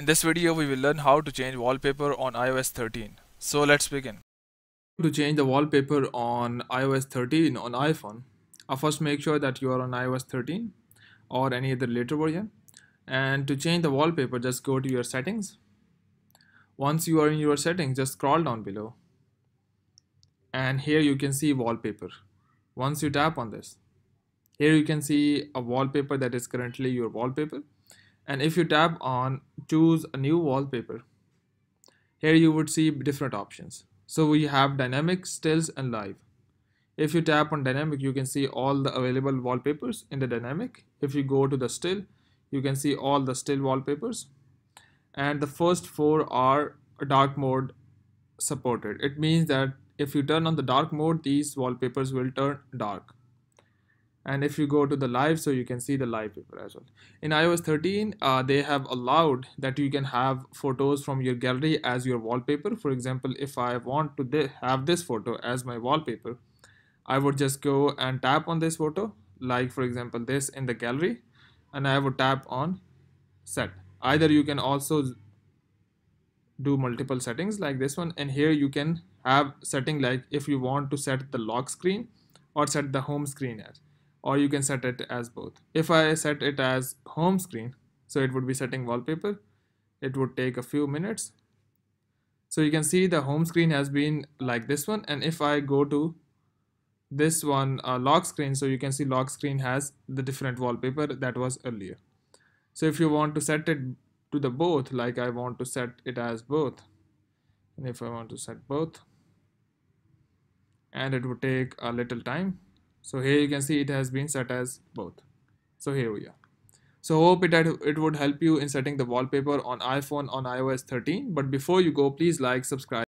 In this video we will learn how to change wallpaper on iOS 13. So let's begin. To change the wallpaper on iOS 13 on iPhone, uh, first make sure that you are on iOS 13 or any other later version. And to change the wallpaper just go to your settings. Once you are in your settings just scroll down below. And here you can see wallpaper. Once you tap on this, here you can see a wallpaper that is currently your wallpaper and if you tap on choose a new wallpaper. Here you would see different options. So we have dynamic stills and live. If you tap on dynamic you can see all the available wallpapers in the dynamic. If you go to the still you can see all the still wallpapers. And the first four are dark mode supported. It means that if you turn on the dark mode these wallpapers will turn dark and if you go to the live so you can see the live paper as well. In ios 13 uh, they have allowed that you can have photos from your gallery as your wallpaper. For example if i want to have this photo as my wallpaper i would just go and tap on this photo like for example this in the gallery and i would tap on set. Either you can also do multiple settings like this one. And here you can have setting like if you want to set the lock screen or set the home screen as or you can set it as both. If I set it as home screen, so it would be setting wallpaper, it would take a few minutes. So you can see the home screen has been like this one. And if I go to this one uh, lock screen, so you can see lock screen has the different wallpaper that was earlier. So if you want to set it to the both, like I want to set it as both, and if I want to set both, and it would take a little time so here you can see it has been set as both. So here we are. So hope it, it would help you in setting the wallpaper on iphone on ios 13 but before you go please like subscribe